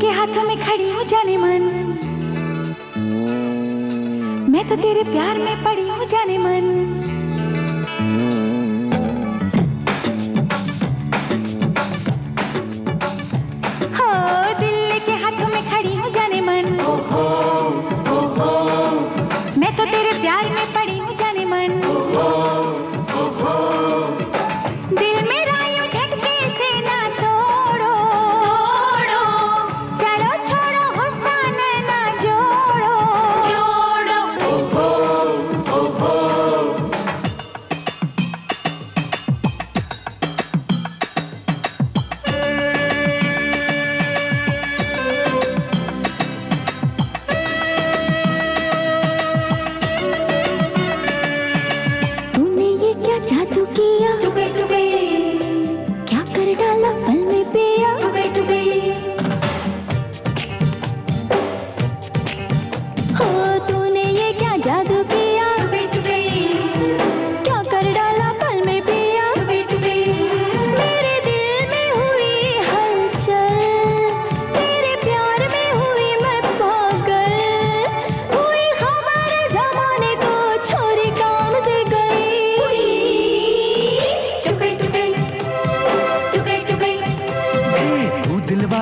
के हाथों में खड़ी हूँ जाने मन। मैं तो तेरे प्यार में पड़ी हूँ जाने मन।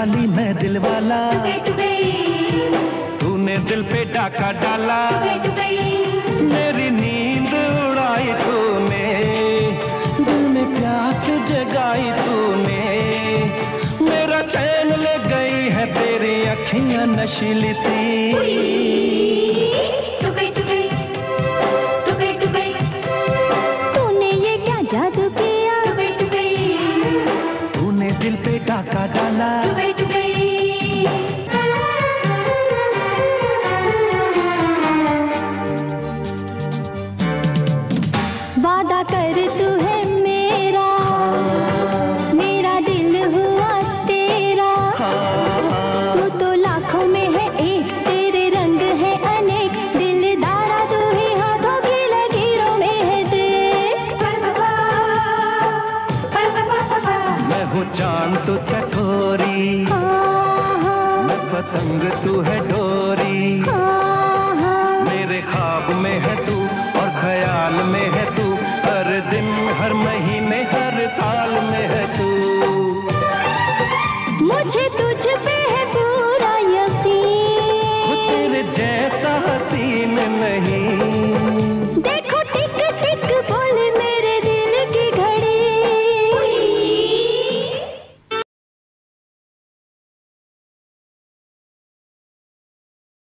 वाली मैं दिल वाला। तूने दिल पे डाका डाला। मेरी नींद उड़ाई तूने। दिल में प्यास जगाई तूने। मेरा चैन ले गई है तेरी अखियाँ नशीली सी। डाका डाला। जान तो छठोरी मैं पतंग तू है डोरी। मेरे ख्वाब में है तू और ख्याल में है तू। हर दिन, हर महीने, हर साल में है